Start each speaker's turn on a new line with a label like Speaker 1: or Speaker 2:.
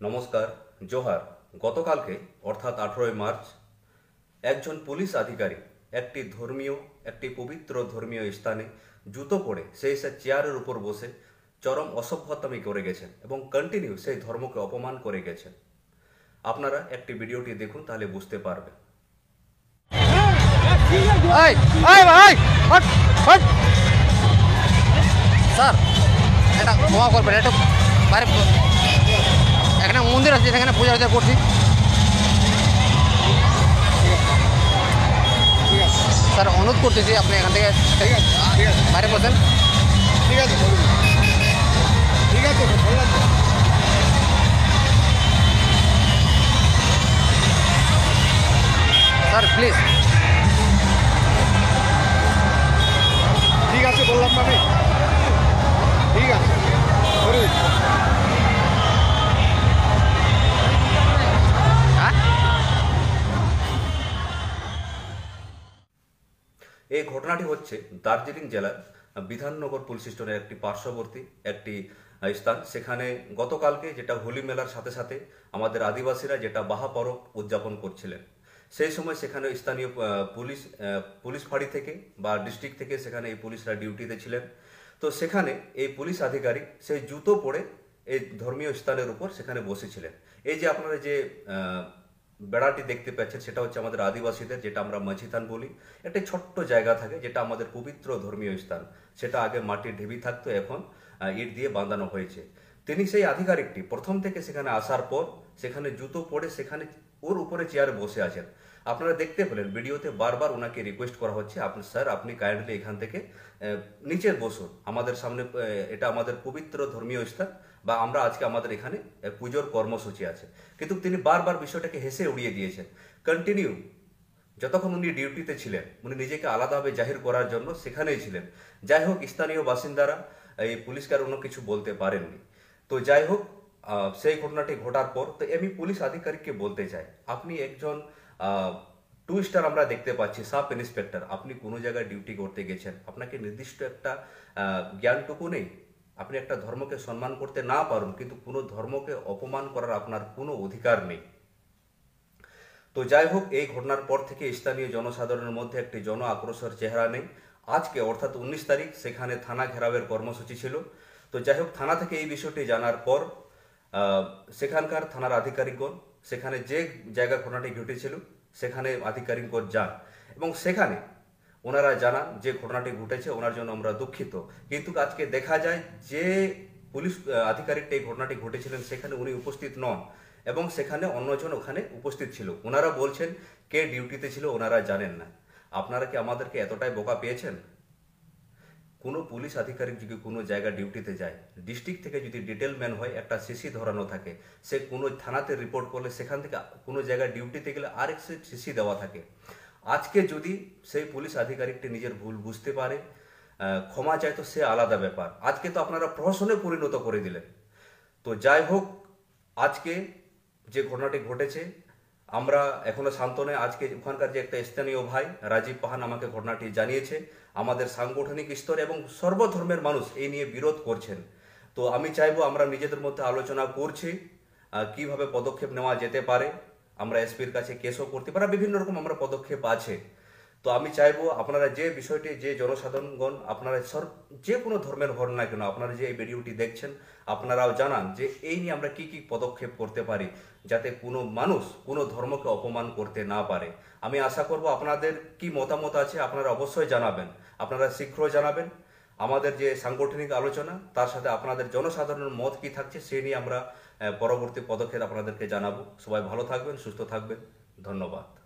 Speaker 1: নমস্কার, জোহার। গতকালকে, অর্থাৎ আঠেরোই মার্চ, একজন পুলিশ আধিকারিক, একটি ধর্মীয়, একটি পবিত্র ধর্মীয় স্থানে জুতো পরে সেই সে চেয়ারের উপর বসে চরম অসভ্যতামি করে গেছেন এবং কন্টিনিউ সেই ধর্মকে অপমান করে গেছেন। আপনারা একটি ভিডিওটি দেখুন, তাহলে বুঝতে পারবেন।
Speaker 2: স্যার, এটা ক্ষমা করবেন বাইরে এখানে মন্দির আছে সেখানে পূজা টুজা করছি। স্যার অনুরোধ করতেছি আপনি এখান থেকে
Speaker 3: ঠিক আছে ঠিক আছে।
Speaker 2: বাইরে বসেন।
Speaker 3: ঠিক আছে ঠিক আছে।
Speaker 2: স্যার প্লিজ
Speaker 3: ঠিক আছে বললাম আমি ঠিক আছে
Speaker 1: এই ঘটনাটি হচ্ছে দার্জিলিং জেলার বিধাননগর পুলিশ স্টেশনের একটি পার্শ্ববর্তী একটি স্থান। সেখানে গতকালকে যেটা হোলি মেলার সাথে সাথে আমাদের আদিবাসীরা যেটা বাহা পরব উদযাপন করছিলেন। সেই সময় সেখানে স্থানীয় পুলিশ পুলিশ ফাঁড়ি থেকে বা ডিস্ট্রিক্ট থেকে সেখানে এই পুলিশরা ডিউটিতে ছিলেন। তো সেখানে এই পুলিশ আধিকারিক সেই জুতো পরে এই ধর্মীয় স্থানের উপর সেখানে বসেছিলেন। এই যে আপনারা যে বেড়াটি দেখতে পাচ্ছেন সেটা হচ্ছে আমাদের আদিবাসীদের, যেটা আমরা মাঝিথান বলি। একটা ছোট্ট জায়গা থাকে, যেটা আমাদের পবিত্র ধর্মীয় স্থান। সেটা আগে মাটির ঢিবি থাকতো, এখন ইট দিয়ে বাঁধানো হয়েছে। তিনি সেই আধিকারিকটি, প্রথম থেকে সেখানে আসার পর, সেখানে জুতো পরে সেখানে ওর উপরে চেয়ারে বসে আছেন। আপনারা দেখতে পেলেন, ভিডিওতে বারবার ওনাকে রিকোয়েস্ট করা হচ্ছে, আপনি, স্যার, আপনি কাইন্ডলি এখান থেকে নিচে বসুন। আমাদের সামনে এটা আমাদের পবিত্র ধর্মীয় স্থান বা আমরা আজকে আমাদের এখানে পুজোর কর্মসূচি আছে। কিন্তু তিনি বারবার বিষয়টাকে হেসে উড়িয়ে দিয়েছেন। কন্টিনিউ যতক্ষণ উনি ডিউটিতে ছিলেন, উনি নিজেকে আলাদাভাবে জাহির করার জন্য সেখানেই ছিলেন। যাই হোক, স্থানীয় বাসিন্দারা এই পুলিশকে আর অন্য কিছু বলতে পারেননি। তো যাই হোক সেই ঘটনাটি ঘটার পর, তো আমি পুলিশ আধিকারিককে বলতে চাই, আপনি একজন টু স্টার আমরা দেখতে পাচ্ছি, সাব ইন্সপেক্টর। আপনি কোনো জায়গায় ডিউটি করতে গেছেন, আপনাকে নির্দিষ্ট একটা জ্ঞানটুকু নেই? আপনি একটা ধর্মকে সম্মান করতে না পারুন, কিন্তু কোনো ধর্মকে অপমান করার আপনার কোনো অধিকার নেই। তো যাই হোক, এই ঘটনার পর থেকে স্থানীয় জনসাধারণের মধ্যে একটি জন আক্রোশের চেহারা নেই। আজকে অর্থাৎ উনিশ তারিখ, সেখানে থানা ঘেরাবের কর্মসূচি ছিল। তো যাই হোক, থানা থেকে এই বিষয়টি জানার পর সেখানকার থানার আধিকারিকগণ, সেখানে যে জায়গা ঘটনাটি ঘটেছিল, সেখানে আধিকারিকগণ যান। এবং সেখানে ওনারা জানান যে ঘটনাটি ঘটেছে, ওনার জন্য আমরা দুঃখিত। কিন্তু আজকে দেখা যায় যে পুলিশ আধিকারিকটা এই ঘটনাটি ঘটেছিলেন, সেখানে উনি উপস্থিত নন এবং সেখানে অন্যজন ওখানে উপস্থিত ছিল। ওনারা বলছেন কে ডিউটিতে ছিল, ওনারা জানেন না। আপনারা কি আমাদেরকে এতটাই বোকা পেয়েছেন? কোনো পুলিশ আধিকারিক যদি কোনো জায়গা ডিউটিতে যায়, ডিস্ট্রিক্ট থেকে যদি ডিটেল ম্যান হয়, একটা সিসি ধরানো থাকে, সে কোনো থানাতে রিপোর্ট করলে সেখান থেকে কোনো জায়গায় ডিউটিতে গেলে আরেক সিসি দেওয়া থাকে। আজকে যদি সেই পুলিশ আধিকারিকটি নিজের ভুল বুঝতে পারে ক্ষমা চায় তো সে আলাদা ব্যাপার। আজকে তো আপনারা প্রহসনে পরিণত করে দিলেন। তো যাই হোক, আজকে যে ঘটনাটি ঘটেছে, আমরা এখনও শান্ত নয় আজকে ওখানকার যে একটা স্থানীয় ভাই, রাজীব পাহান আমাকে ঘটনাটি জানিয়েছে। আমাদের সাংগঠনিক স্তরে এবং সর্বধর্মের মানুষ এই নিয়ে বিরোধ করছেন। তো আমি চাইব আমরা নিজেদের মধ্যে আলোচনা করছি কীভাবে পদক্ষেপ নেওয়া যেতে পারে। আমরা এসপির কাছে কেসও করতে পারি বিভিন্ন রকম আমরা পদক্ষেপ আছে। তো আমি চাইব আপনারা যে বিষয়টি, যে জনসাধারণগণ, আপনারা সর, যে কোনো ধর্মের হন না কেন, আপনারা যে এই ভিডিওটি দেখছেন, আপনারাও জানান যে এই নিয়ে আমরা কি কি পদক্ষেপ করতে পারি, যাতে কোনো মানুষ কোনো ধর্মকে অপমান করতে না পারে। আমি আশা করব আপনাদের কি মতামত আছে, আপনারা অবশ্যই জানাবেন। আপনারা শীঘ্র জানাবেন। আমাদের যে সাংগঠনিক আলোচনা, তার সাথে আপনাদের জনসাধারণের মত কি থাকছে, সে নিয়ে আমরা পরবর্তী পদক্ষেপ আপনাদেরকে জানাব। সবাই ভালো থাকবেন, সুস্থ থাকবেন। ধন্যবাদ।